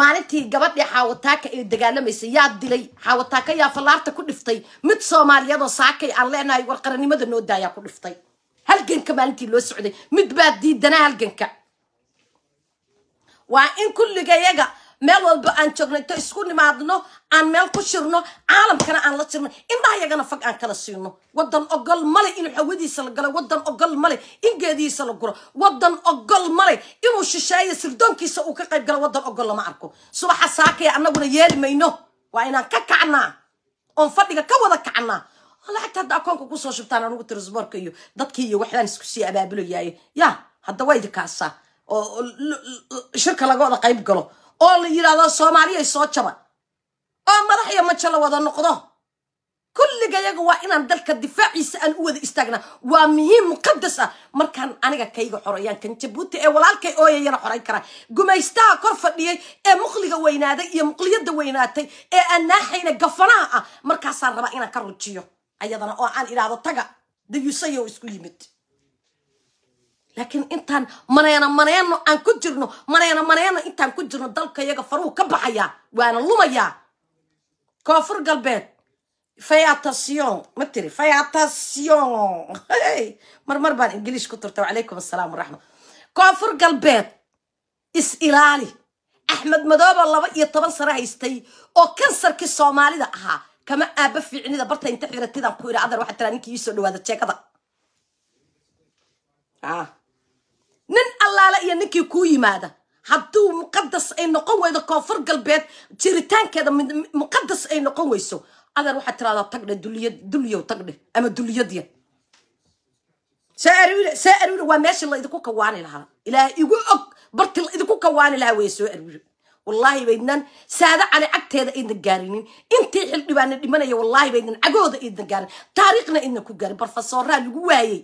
maalintii gabadhii xaawataaka ee dagaalamaysay yaa dilay xaawataaka yaa fallaarta ku dhiftay. Mid soomaaliyeed oo saakay aan leenahay war qarannimada noo daayaa ku dhiftay. Halganka maalintii loo socday mid baa diidanaa halganka. Waa in kulligayaga meel walba aan joogno inta isku nimaadno aan meel ku shirno caalamkana aan la jirno indhahayagana fag aan kala siino. Wadan ogol male in xawadiisa la galo. Wadan ogol male in geedihiisa la guro. Wadan ogol male inuu shisheeyo sirdoonkiisa uu ka qayb galo. Wadan ogol lama arko. Subaxa saakaya annaguna yeeli mayno. Waa inaan ka kacnaa. Oon fadhiga ka wada kacnaa. Lacagta hadda akoonka ku soo shubtaan anugu tirisboorka iyo dadkii iyo waxbaan isku sii abaabulayaaye ya hadda waa oo shirka laga qayb galo oo la yidhahdo soomaaliyay soo jaba oo madax iyo majo la wada noqdo. Kulligayaga waa inaan dalka difaaciisa aan u wada istaagnaa waa muhiim muqadas ah. Markaan aniga kayga xoreeyaan kan jabuuti ee walaalkay ooyayana xoray karaa. Gumaystaha kor fadhiyay ee muqliga weynaaday iyo muqliyadda weynaatay ee aan naaxayna gafanaha ah markaasaan rabaa inaan ka rujiyo. Ayadana oo aan idhaahdo taga dayuusayo isku yimid laakiin intaan maneeno aan ku jirno maneeno intaan ku jirno dalka yaga faruhu ka baxayaa waana lumayaa koonfur galbeed fayatation ma tiri fayatation mar mar baan ingiliish ku turta wacalaykum assalaam waraxma. Koonfur galbeed is ilaali. Axmed madooba laba iyo toban sano haystay oo kansarkii soomaalida ahaa. Kama aaba fiicnida barta inta xiratidaan ku idhi adar waxaa tiraa ninkii iisoo dhawaada jeekada ah nin allaale iyo ninkii kuu yimaada. Hadduu muqadas ay noqon weydo koonfur galbeed jiritaankeeda muqadas ay noqon weyso adeer waxaad tiraahdaa tagdhe duliyow tagdhe ama duliyadya see arwire waa meeshii la kawaani lahaa. Ilaahay igu og barti la kawaani lahaa weye soo arwire wallaahi baydnan saada cali cagteeda aydan gaarinin. Intii xildhibaana dhimanaya wallaahi baydnan cagooda aydan gaarin taariikhna aydan ku gaarin. Barfasoraa lagu waayey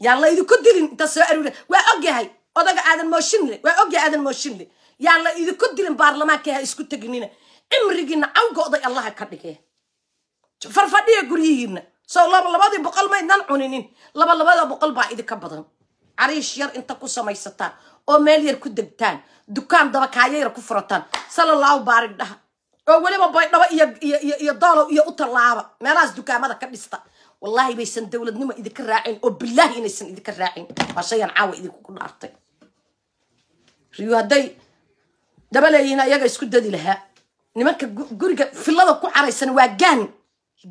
yaan la idinku dilin inta soo arwire waa ogyahay? Odaga aadan mooshinle waa ogyahay aadan mooshinle yaan la idinku dilin baarlamaanka ha isku teginina cimrigiina cawga oday allaha ka dhigee. Farfadhiya guryihiina soo laba labadii boqol maydnan cuninin. Laba labada boqol baa idinka badan. Cariish yar inta ku samaysataan oo meel yar ku degtaan. Dukaan dabakaayo yar ku furataan. Salallahu baarig dhaha. Oo weliba baydhabo iyo doolow iyo u tallaaba. Meelahaas dukaamada ka dhista wallaahi baysan dowladnimo idinka raacin oo bilaahi inaysan idinka raacin waa shayan caawa idinku dhaartay. Riyo hadday daba leeyihiin isku dadi lahaa. Nimanka gu- guriga fillada ku caraysan waa gaan.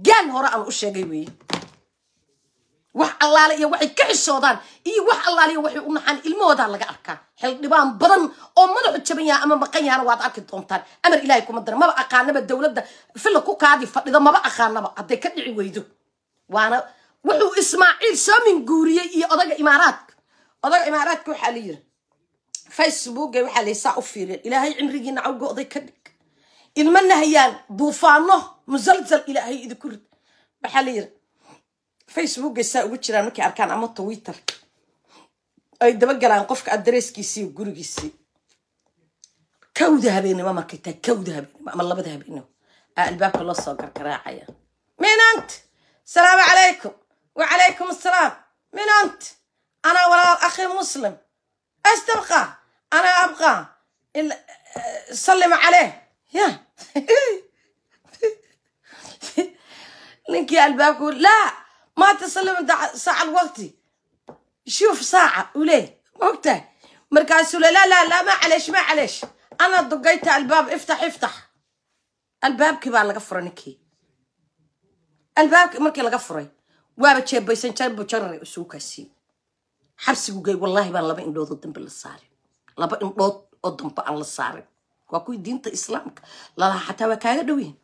Gaan hore aan u sheegay weeye. Wax allaale iyo waxay ka xishoodaan iyo wax allaale iyo waxay u naxaan ilmahoodaa laga arkaa. Xildhibaan badan oo madaxu jaban yaha ama maqan yahana waad arki doontaan. Amar ilaahay kuma dara maba aqaanaba dowladda filla ku kaadi fadhido maba aqaanaba. Hadday ka dhici weydo waana wuxuu ismaaciil soo minguuriyey iyo odaga imaaraadka. Odaga imaaraadka waxaa la yiri facebooka waxaa la saa u fiiriyeen ilaahay cimrigiina cawga oday ka dhig. Ilma nahayaan duufaano musalsal ilaahay idinku rid waxaa la yiri facebooka saa ugu jiraan markay arkaan ama twitter ay dabagalaan qofka adreeskiisii gurigiisii. Kawda habeenimo markay tahay kawda habeenimo ama labada habeenimo. Aa albaabka loo soo gargaraacaya. Min السلام عليكم. وعليكم السلام. من أنت؟ أنا ولا أخي مسلم أستبقى. أنا أبقى. سلم عليه. يا. <laughs> لنكي الباب يقول لا. ما تسلم ساعة الوقتي شوف ساعة وليه. وقته مركز لا؟ لا لا ما عليش ما عليش. أنا ضقيت الباب. افتح افتح. الباب كبار لقفرنكي albaabka markii laga furay waaba jeebaysan janbo janare isuu kaasiiyo xabsigu gey wallaahi baan laba indhood oo dambe la saarin. Laba indhood oo dambe aan la saarin. Waa kuwii diinta islaamka. Lalaha xataa waa kaaga dhowyihin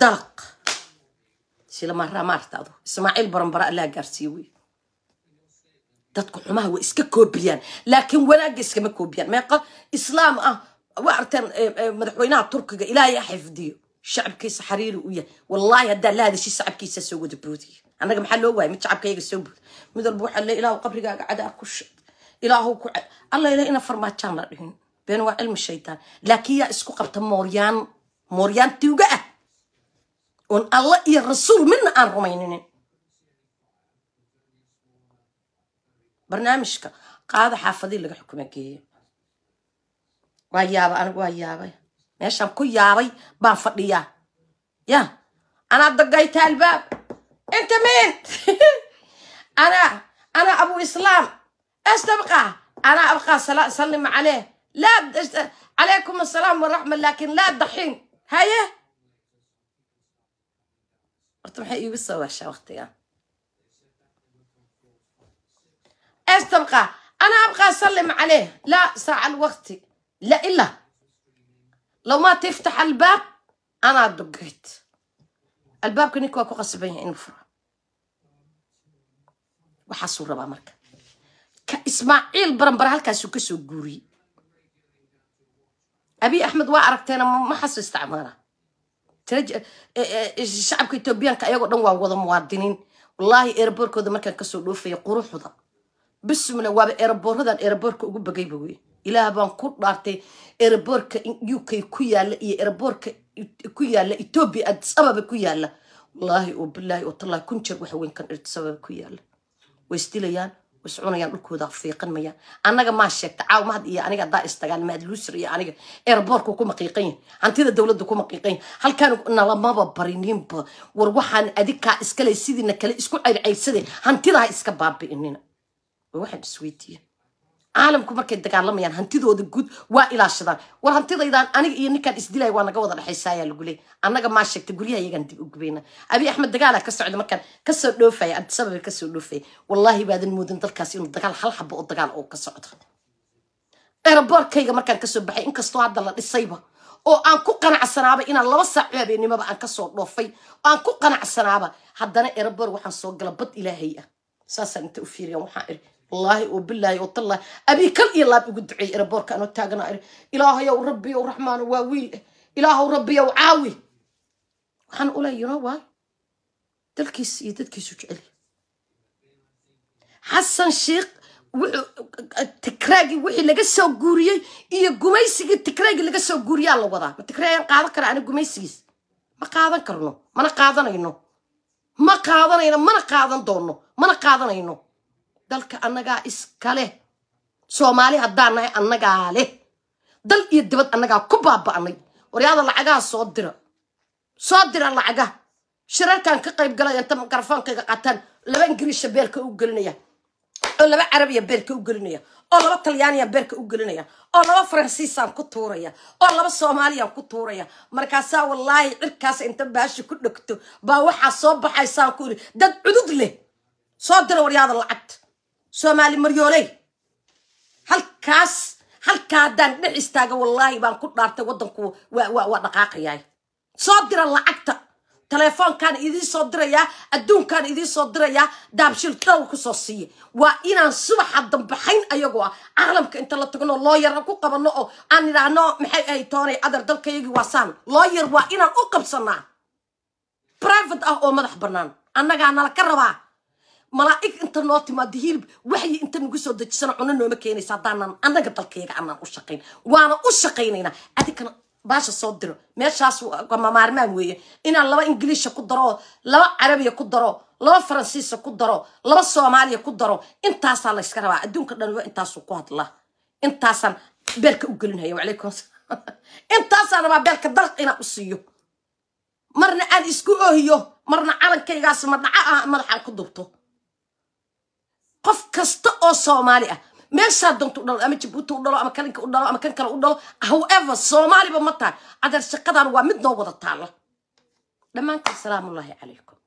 dalaq silamaraa maarta ismaaciil barambara allaa gaarsiiye wey dadku xumaha way iska koobiyaan. Laakiin wanaagga iskama koobiyaan. Meeqa islaam ah wa arteen eh, eh, madaxweynaha turkiga ilaahay xifdiyo shacabkiisa xariiri u yahay. Wallaahi haddaa la hadashii shacabkiisa soo wada boodiya annaga maxaa loo waayay? Mid shacabkayaga soo bood. Mid walba waxaa le ilaahu qabrigaaga cadaa ku shid ilaahu ku alla ilaah ina farmaajaan la dhihin. Been waa cilmi shaydaan laakiin yaa isku qabta mooryaan mooryaan tuuga ah. Oon alla iyo rasuul midna aan rumayninin. Barnaamijka qaada xaafadii laga xukuma geeyo waa yaaba anigu waa yaabay meeshaan ku yaabay baan fadhiyaa ya anaa dagayta albaab inta min anaa anaa abu islaam astabqa anaa abqaa salima caleyh laa calaykum asalaam waraxma laakin laa daxiin haye horta maxay iigu soo waashaa waqtigan astabqa anaa abqaa salim caleyh laa saaca alwaqti. La ilaa lamaa tiftax albaab anaa dogeed albaabka ninka waa ku qasban yahay inuu fura waxaasuu rabaa marka. Ismaaciil baranbara halkaasuu ka soo guuriyey abiy axmed waa aragteena maxaasuu isticmaala. E, e, e, shacabka etoobiyaanka ayagoo dhan waa wada muwaadiniin. Wallaahi eeraboorkooda markaan ka soo dhoofayo quruxda. Bisumna waaba eeraboorradan eeraboorka ugu bagayba wey ilaah baan ku dhaartay eeraboorka u k ku yaalla iyo eeraboorka ku yaalla etoobiya addis ababa ku yaalla wallaahi oo bilaahi oo tallaahi kun jeer waxa weyn kan dhirta sababa ku yaalla way isdilayaan way iscunayaan dhulkooda fiiqan mayaan. Annaga maa sheegta caaw mahad iyo aniga haddaa istagaan mahad luusir iyo aniga airboortka ku maqiiqan yahay. Hantida dowladda ku maqiiqan yahay. Halkaan nalamaba barininba war waxaan adikaa iskale sidiina kale isku cayrcayrsade hantidaa iska baabi'inina. Waxaan isweydiiya caalamku markay dagaalamayaan hantidooda guud waa ilaashadaan. War hantidaydaan aniga iyo ninkaan isdilaya waa naga wada dhexaysaayaa lagu leey annaga maa sheegta guryaha iyagaan dib u abi axmed dagaalaa ka socda markaan ka soo dhoofaya abdisababa ka soo dhoofaya wallaahi baadan moodin dalkaas inuu dagaal hal xabo oo dagaal oo ka socdo. Eeraboorkayga markaan ka soo baxay inkastoo hadda la dhisayba oo aan ku qanacsanaaba inaan laba saac habeenimaba aan ka soo dhoofay oo aan ku qanacsanaaba haddana eeraboor waxaan soo gala bad ilaahay ah. Saasaan inta u fiiriyan waxaan iri wallaahi oo bilaahi oo tallahi. Abii kal iyo laab ugu duceeyey eraboorka anoo taagana iri ilaahayow rabbiyow raxmaano waa wiil. Eh ilaahow rabbiyow caawi. Waxaan u leeya you know dalkiis iyo dadkiisu jecel xasan sheikh tikraagii wixii laga soo guuriyey iyo gumaysigii tikraagii laga soo guuriyaa la wadaa. Ma tikraagyan qaadan kara ani gumaysigiis? Ma qaadan karno? Mana qaadanayno? Ma qaadanayno? Mana qaadan doono mana qaadanayno dalka annagaa iskale soomaali haddaan nahay annagaa leh. Dal iyo dibad annagaa ku baaba'nay. Waryaada lacagaha soo dira. Soo dira lacaga. Shirarkan ka qayb galaya inta mikrofoonkayga qaataan. Laba ingiriisha beerka u gelinaya. Oo laba carabiya beerka u gelinaya. Oo laba talyaaniya beerka u gelinaya. Oo laba faransiisaan ku tuuraya. Oo laba soomaaliyaan ku tuuraya. Markaasaa wallaahi cirkaas inta baashi ku dhegto baa waxaa soo baxaysaan ku iri dad cudud leh. Soo dira waryaada lacagta soomaali maryooley halkaas halkaa haddaan dhex istaaga wallaahi baan ku dhaartay waddanku waa dhaqaaqayaay. Soo dira lacagta. Telefoonkaan idiin soo dirayaa adduunkaan idiin soo dirayaa daabshil dhow ku soo siiya waa inaan subaxa dambaxayn ayagoo ah caalamka inta la tagno looyar ku qabano oo aan idhaahno maxay ahay toonay? Adar dalkayagii waa saan. Looyar waa inaan u qabsanaa. Private ah oo madax bannaan. Annagaa nala ka rabaa malaa'ig inta noo timaado hilib waxyi inta nagu soo dejisana cuno nooma keenaysa haddaanan annaga dalkayga anaan u shaqayn. Waana u shaqaynaynaa adinkana baasha soo diro. Meeshaas waa maarmaan weeye. Inaan laba ingiliisha ku daro laba carabiya ku daro laba faransiisa ku daro laba soomaaliya ku daro intaasaa layska rabaa. Adduunka dhan waa intaasuu ku hadlaa intaasaan beelka u gelinhaya wacalaykum intaasaan rabaa beelka dalq inaan u siiyo. Marna aan isku ohiyo marna calankaygaas madhaco ah madaxaan ku dubto qof kasta oo soomaali ah. Meeshaa doonta u dhalo ama jabuuti u dhalo ama kalinka u dhalo ama kan kale u dhalo however soomaaliba ma tahay. Adeer shaqadan waa mid noo wada taalla dhammaantiin salaamullaahi calaykum